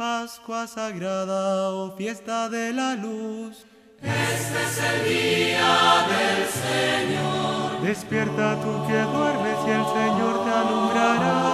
Pascua sagrada o fiesta de la luz. Este es el día del Señor. Despierta tú que duermes y el Señor te alumbrará.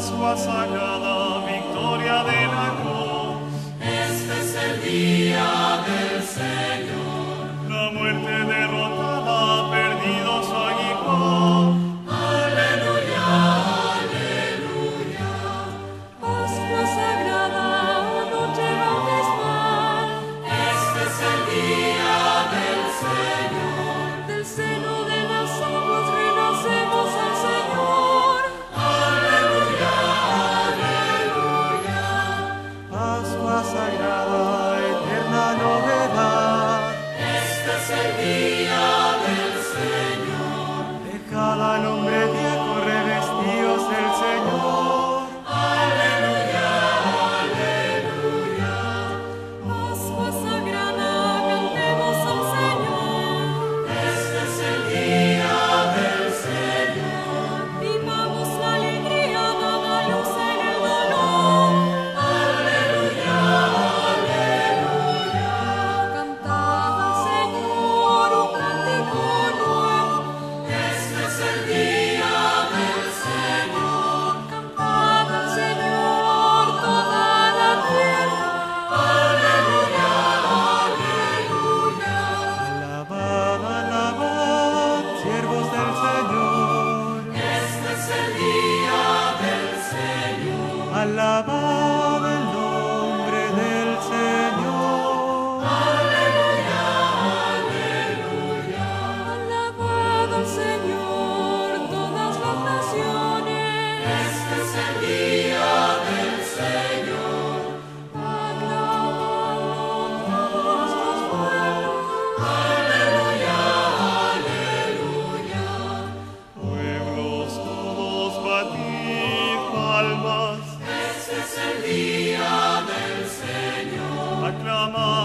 Pascua sagrada, victoria de la cruz. Este es el día Manum Al nombre del Señor. Aleluya, aleluya. Alabad al Señor todas las naciones. Este es el día del Señor. acclamar.